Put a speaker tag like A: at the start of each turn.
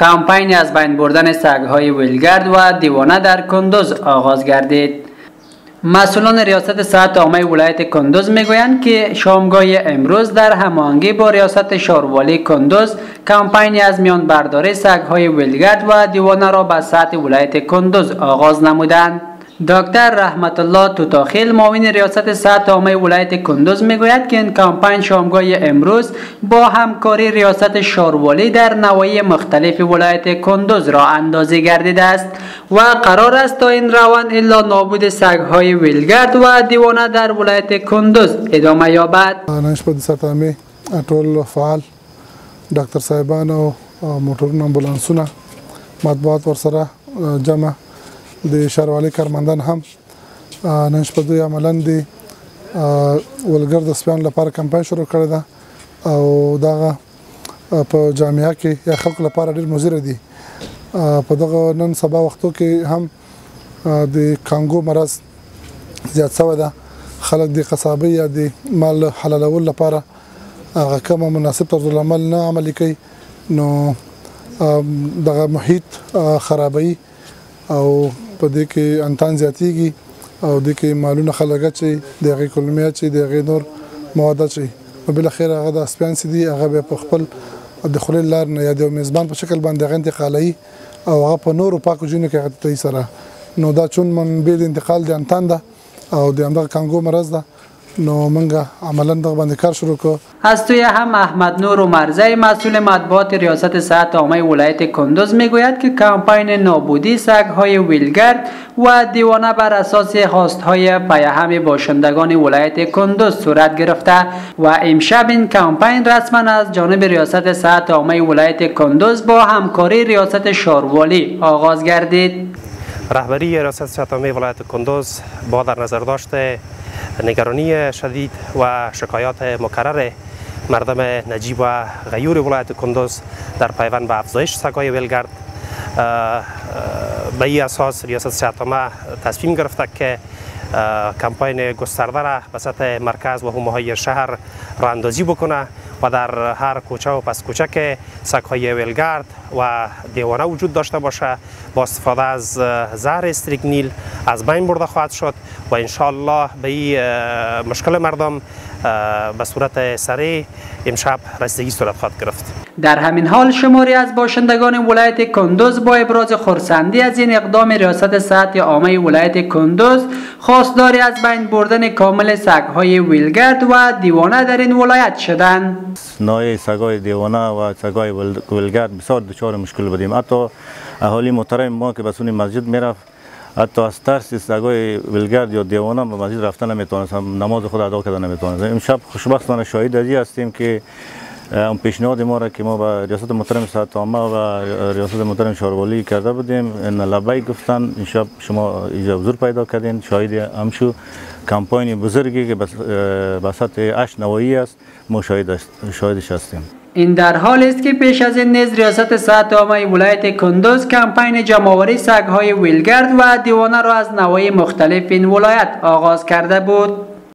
A: کمپین از بین بردن سگهای ویلگرد و دیوانه در کندوز آغاز گردید. مسئولان ریاست صحت عامه ولایت کندوز می‌گویند که شامگاه امروز در هماهنگی با ریاست شاروالی کندوز کمپینی از میان برداری سگهای ویلگرد و دیوانه را به سطح ولایت کندوز آغاز نمودند. دکتر رحمت الله توتاخیل معاون ریاست صحت عامه ولایت کندوز می‌گوید که این کمپین شامگاه امروز با همکاری ریاست شاروالی در نواحی مختلف ولایت کندوز را اندازه گردیده است و قرار است تا این روند الا نابود سگهای ویلگرد و دیوانه در ولایت کندوز ادامه یابد.
B: نشپد صحت عامه ټول فعال ډاکټر صاحبان او موټرونه امبولانسونه مطبوعات ورسره جمع د شاروالي کارمندان هم نن شپه دوی عملاً د ولګر د سپیان لپاره کمپاین شروع کړی ده او دغه په جامعه کې یا خلکو لپاره ډیر مضر دي. په دغه نن سبا وختو کې هم د کانګو مرض زیات شوی ده. خلک د قصابې یا د مال حلالول لپاره هغه کومه مناسب طرز العمل نه عملي کوي. نو دغه محیط خرابوي او په دې کې انتان زیاتیږي او د کې مالونه خلک چې د هغه کلمې چې د هغه نور مواد چې بل خیر هغه د اسپیان سي دي هغه په خپل د خلل لار نه یا د میزبان په شکل باندې غ انتقالي او هغه په نورو پاکو جنو کې غته سره. نو دا چون من به انتقال د انتان ده او د همدغه کانګو مرز ده نو منګه عملا دغه باندې کار شروع کو.
A: از توی هم احمد نور و مرزی مسئول مطبوعات ریاست صحت عامه ولایت کندوز می‌گوید که کمپین نابودی های ویلگرد و دیوانه بر اساس های پیهم باشندگان ولایت کندوز صورت گرفته و امشب این کمپین رسما از جانب ریاست صحت عامه ولایت کندوز با همکاری ریاست شاروالی آغاز گردید.
C: رهبری ریاست صحت عامه ولایت کندوز با در نظر داشته نگرانی شدید و شکایات مکرر مردم نجیب و غیور ولایت کندوز در پیوند به افزایش سگای ولگرد به این اساس ریاست صحت تصمیم گرفته که کمپاین گسترده را به سطح مرکز و حومه های شهر را اندازی بکنه. و در هر کوچه و پس کوچه که سگهای ولگرد و دیوانه وجود داشته باشه با استفاده از زهر استریگنیل از بین برده خواهد شد و انشالله به این مشکل مردم به صورت سریع امشب رسیدگی صورت خواهد گرفت.
A: در همین حال شماری از باشندگان ولایت کندوز با ابراز خرسندی از این اقدام ریاست صحت عامه ولایت کندوز خواستاری از بین بردن کامل سگهای ویلگرد و دیوانه در این ولایت شدند
D: نوع سگای دیوانه و سگای ویلگرد بسیار دچار مشکل بودیم. حتی اهالی محترم ما که بسونی مسجد می‌رفت حتی از ترس سگای ولگرد یا دیوانه به مسجد رفتن نمی‌تونستم نماز خود ادا کردن نمی‌تونستم امشب خوشبختانه شاهد ازی هستیم که اون پیشنهاد ما را که ما با ریاست محترم صحت عامه و ریاست محترم شاروالی کرده بودیم ان لبای گفتن امشب شما اینجا حضور پیدا کردین. شاهد همشو کمپاین بزرگی که به سطح اش نوایی است ما شاهدش هستیم.
A: این در حال است که پیش از این نیز ریاست صحت عامه ولایت کندوز کمپین جمعآوری سگهای ویلگرد و دیوانه را از نواحی مختلف این ولایت آغاز کرده بود.